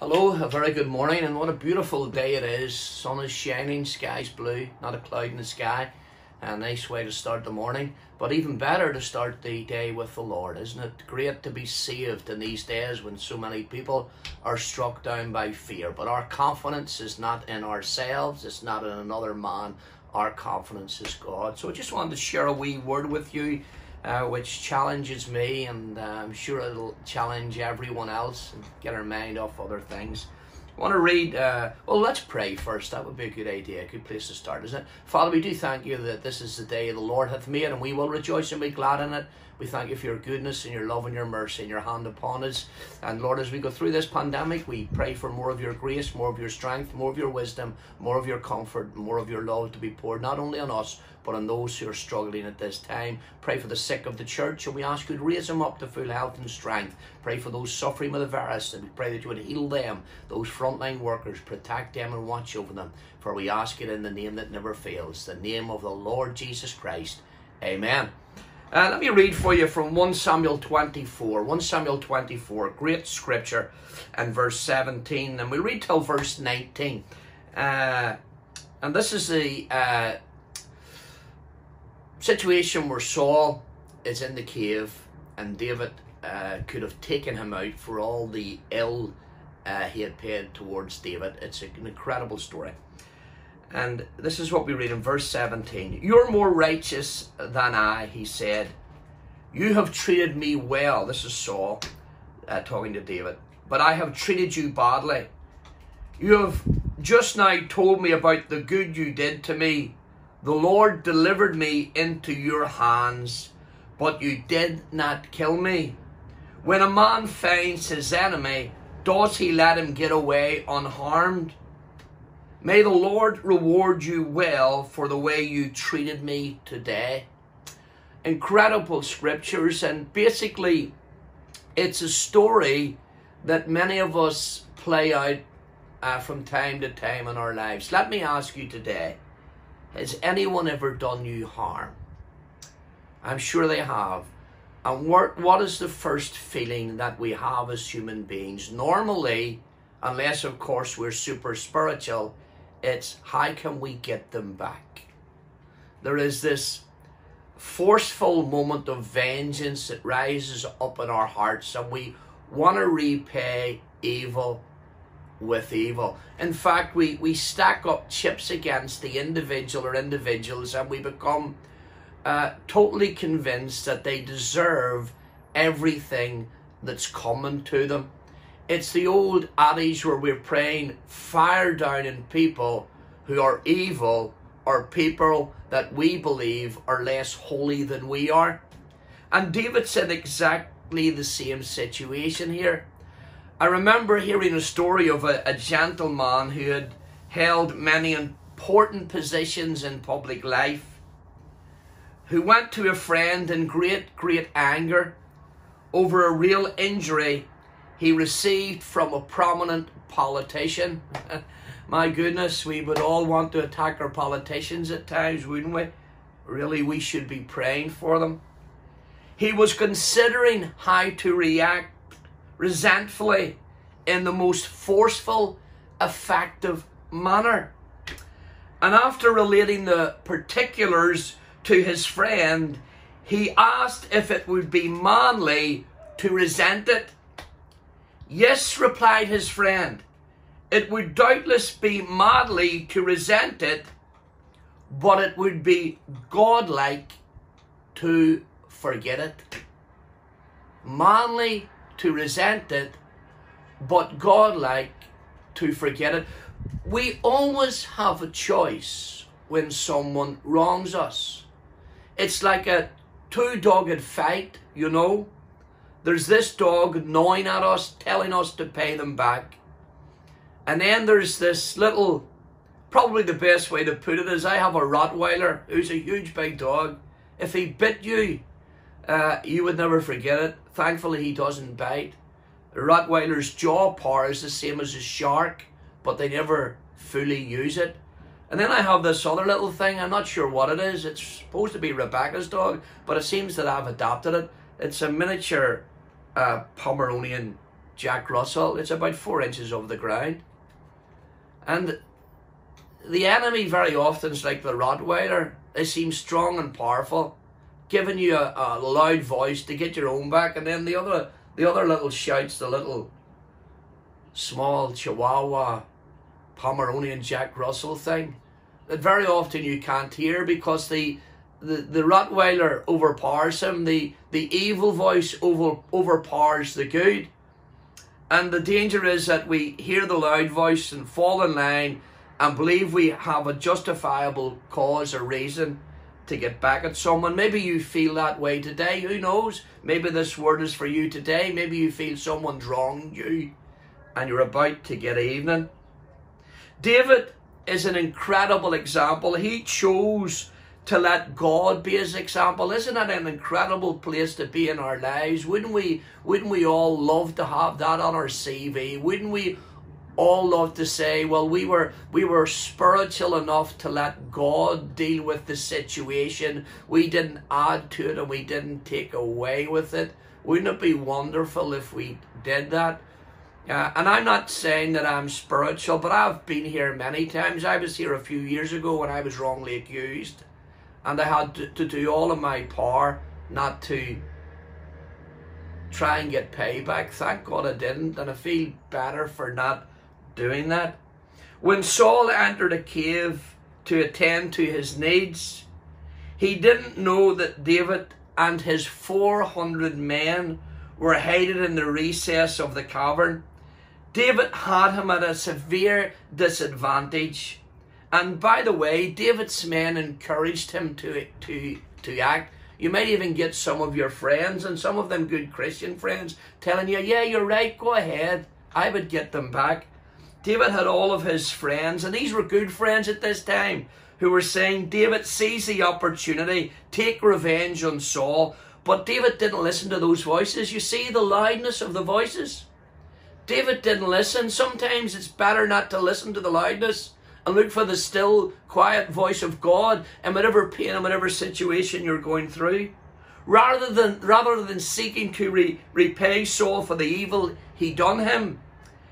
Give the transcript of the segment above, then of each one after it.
Hello, a very good morning, and what a beautiful day it is. Sun is shining, sky's blue, not a cloud in the sky. A nice way to start the morning, but even better to start the day with the Lord, isn't it? Great to be saved in these days when so many people are struck down by fear. But our confidence is not in ourselves, it's not in another man. Our confidence is God. So I just wanted to share a wee word with you uh, which challenges me, and uh, I'm sure it'll challenge everyone else and get our mind off other things. I want to read, uh, well, let's pray first. That would be a good idea, a good place to start, isn't it? Father, we do thank you that this is the day the Lord hath made, and we will rejoice and be glad in it. We thank you for your goodness and your love and your mercy and your hand upon us. And Lord, as we go through this pandemic, we pray for more of your grace, more of your strength, more of your wisdom, more of your comfort, more of your love to be poured not only on us, but on those who are struggling at this time. Pray for the sick of the church, and we ask you to raise them up to full health and strength. Pray for those suffering with the virus, and we pray that you would heal them, those frontline workers, protect them and watch over them. For we ask it in the name that never fails, the name of the Lord Jesus Christ. Amen. Uh, let me read for you from 1 Samuel 24. 1 Samuel 24, great scripture, and verse 17. And we read till verse 19. Uh, and this is the uh, situation where Saul is in the cave, and David uh, could have taken him out for all the ill uh, he had paid towards David. It's an incredible story. And this is what we read in verse 17. You're more righteous than I, he said. You have treated me well. This is Saul uh, talking to David. But I have treated you badly. You have just now told me about the good you did to me. The Lord delivered me into your hands, but you did not kill me. When a man finds his enemy, does he let him get away unharmed? May the Lord reward you well for the way you treated me today. Incredible scriptures, and basically, it's a story that many of us play out uh, from time to time in our lives. Let me ask you today has anyone ever done you harm? I'm sure they have. And what, what is the first feeling that we have as human beings? Normally, unless of course we're super spiritual, it's how can we get them back? There is this forceful moment of vengeance that rises up in our hearts, and we want to repay evil with evil. In fact, we, we stack up chips against the individual or individuals, and we become uh, totally convinced that they deserve everything that's coming to them. It's the old adage where we're praying fire down in people who are evil or people that we believe are less holy than we are. And David's in exactly the same situation here. I remember hearing a story of a, a gentleman who had held many important positions in public life, who went to a friend in great, great anger over a real injury he received from a prominent politician. My goodness, we would all want to attack our politicians at times, wouldn't we? Really, we should be praying for them. He was considering how to react resentfully in the most forceful, effective manner. And after relating the particulars to his friend, he asked if it would be manly to resent it Yes, replied his friend, it would doubtless be madly to resent it, but it would be godlike to forget it. Manly to resent it, but godlike to forget it. We always have a choice when someone wrongs us. It's like a two dogged fight, you know. There's this dog gnawing at us, telling us to pay them back. And then there's this little, probably the best way to put it is I have a Rottweiler who's a huge big dog. If he bit you, uh, you would never forget it. Thankfully, he doesn't bite. Rottweiler's jaw power is the same as a shark, but they never fully use it. And then I have this other little thing, I'm not sure what it is. It's supposed to be Rebecca's dog, but it seems that I've adopted it. It's a miniature uh, Pomeranian Jack Russell. It's about four inches over the ground. And the enemy very often is like the Rottweiler. They seem strong and powerful, giving you a, a loud voice to get your own back, and then the other the other little shouts, the little small Chihuahua Pomeranian Jack Russell thing that very often you can't hear because the the, the Rottweiler overpowers him, the, the evil voice over, overpowers the good. And the danger is that we hear the loud voice and fall in line and believe we have a justifiable cause or reason to get back at someone. Maybe you feel that way today. Who knows? Maybe this word is for you today. Maybe you feel someone's wronged you and you're about to get even. David is an incredible example. He chose to let God be his example. Isn't that an incredible place to be in our lives? Wouldn't we wouldn't we all love to have that on our CV? Wouldn't we all love to say, well, we were we were spiritual enough to let God deal with the situation. We didn't add to it and we didn't take away with it. Wouldn't it be wonderful if we did that? Uh, and I'm not saying that I'm spiritual, but I've been here many times. I was here a few years ago when I was wrongly accused, and I had to, to do all of my power not to try and get payback. Thank God I didn't, and I feel better for not doing that. When Saul entered a cave to attend to his needs, he didn't know that David and his 400 men were hiding in the recess of the cavern. David had him at a severe disadvantage. And by the way, David's men encouraged him to, to, to act. You might even get some of your friends, and some of them good Christian friends, telling you, Yeah, you're right, go ahead. I would get them back. David had all of his friends, and these were good friends at this time, who were saying, David, seize the opportunity, take revenge on Saul. But David didn't listen to those voices. You see the loudness of the voices? David didn't listen. Sometimes it's better not to listen to the loudness and look for the still, quiet voice of God in whatever pain and whatever situation you're going through. Rather than, rather than seeking to re, repay Saul for the evil he done him,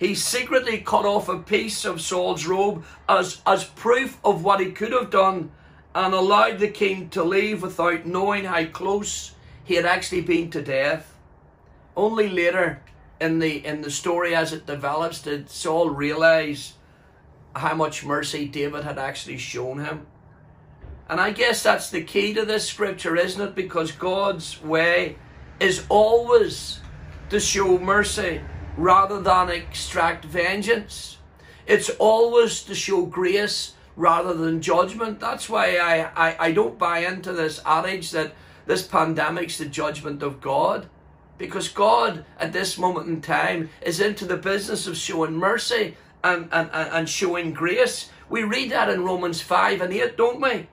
he secretly cut off a piece of Saul's robe as, as proof of what he could have done and allowed the king to leave without knowing how close he had actually been to death. Only later in the in the story as it develops did Saul realize how much mercy David had actually shown him. And I guess that's the key to this scripture, isn't it? Because God's way is always to show mercy rather than extract vengeance. It's always to show grace rather than judgment. That's why I, I, I don't buy into this adage that this pandemic's the judgment of God because God at this moment in time is into the business of showing mercy and, and, and showing grace. We read that in Romans 5 and 8, don't we?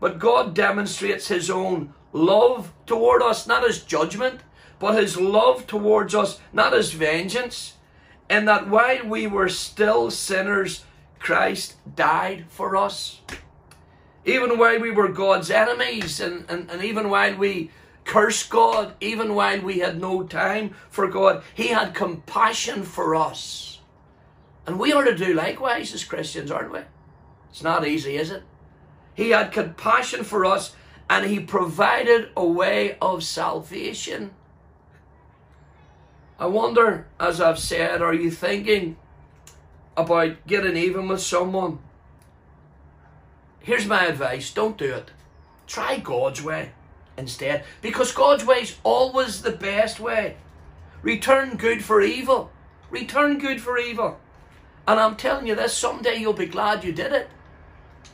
But God demonstrates his own love toward us, not as judgment, but his love towards us, not as vengeance. And that while we were still sinners, Christ died for us. Even while we were God's enemies, and, and, and even while we cursed God even while we had no time for God. He had compassion for us. And we are to do likewise as Christians, aren't we? It's not easy, is it? He had compassion for us and He provided a way of salvation. I wonder, as I've said, are you thinking about getting even with someone? Here's my advice don't do it. Try God's way instead. Because God's way is always the best way. Return good for evil. Return good for evil. And I'm telling you this, someday you'll be glad you did it.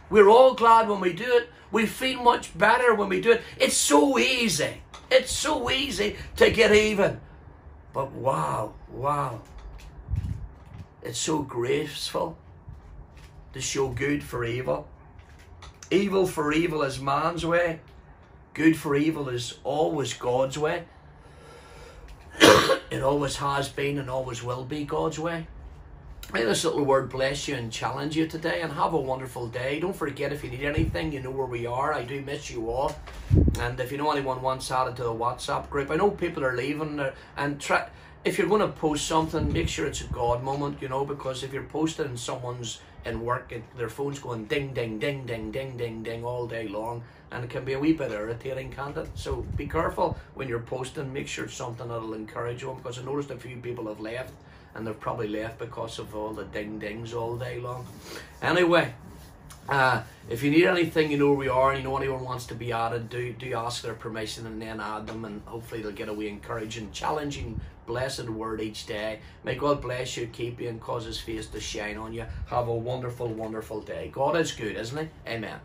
We're all glad when we do it. We feel much better when we do it. It's so easy. It's so easy to get even. But wow, wow. It's so graceful to show good for evil. Evil for evil is man's way good for evil is always God's way. it always has been and always will be God's way. May this little word bless you and challenge you today and have a wonderful day. Don't forget if you need anything, you know where we are. I do miss you all. And if you know anyone wants added to the WhatsApp group, I know people are leaving and try if you're going to post something, make sure it's a God moment, you know, because if you're posting someone's in work, their phone's going ding, ding, ding, ding, ding, ding, ding all day long, and it can be a wee bit irritating, can't it? So be careful when you're posting. Make sure it's something that'll encourage you, because I noticed a few people have left, and they've probably left because of all the ding dings all day long. Anyway, uh, if you need anything, you know where we are, and you know anyone wants to be added, do do ask their permission and then add them, and hopefully they'll get a wee encouraging, challenging, blessed word each day. May God bless you, keep you, and cause His face to shine on you. Have a wonderful, wonderful day. God is good, isn't He? Amen.